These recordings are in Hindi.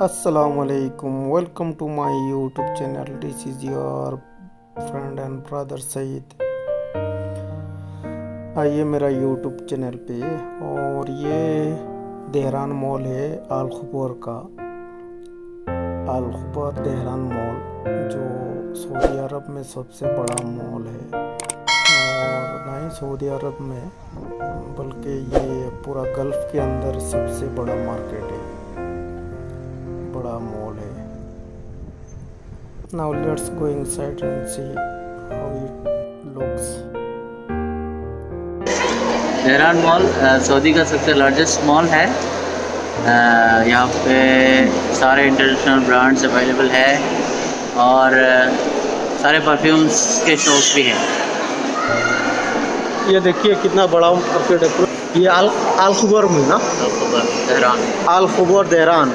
असलकुम welcome to my YouTube channel this is your friend and brother Saeed आइए मेरा यूट्यूब चैनल पे और ये देहरान मॉल है आल खबर का। आल खबर देहरान मॉल जो सऊदी अरब में सबसे बड़ा मॉल है। और ना ही सऊदी अरब में, बल्कि ये पूरा गल्फ़ के अंदर सबसे बड़ा मार्केट है। बड़ा मॉल है। Now let's go inside and see how it looks Tehran mall Saudi का सबसे लार्जेस्ट मॉल है। यहाँ पे सारे इंटरनेशनल ब्रांड्स अवेलेबल है और सारे परफ्यूम्स के शॉप्स भी हैं। ये देखिए कितना बड़ा मार्केट है। ये आल आल खबर में ना? तेहरान। आल खबर देहरान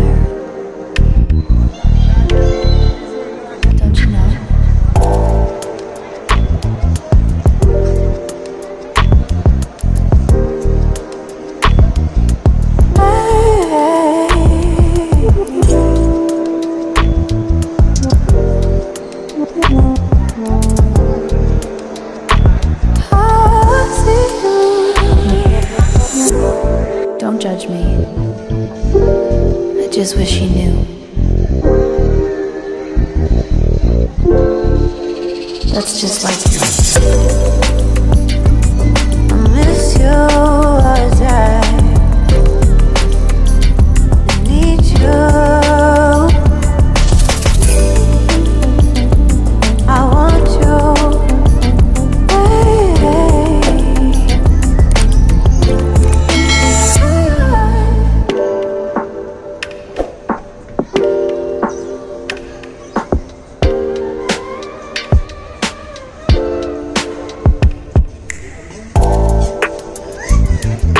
Judge me. I just wish he knew. That's just like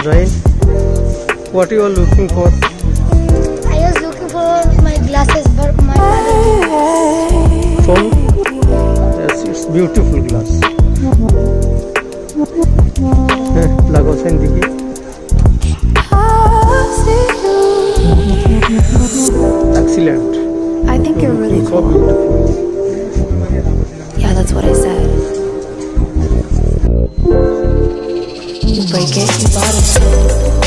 What What you are looking for? I was looking for my glasses, but my mother. Phone? Yes, it's beautiful glass. Lagos and. Excellent. I think you're really cool. So beautiful. get you bottom.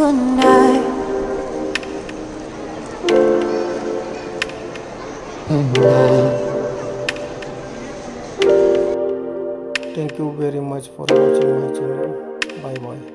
Good night. thank you very much for watching my channel bye bye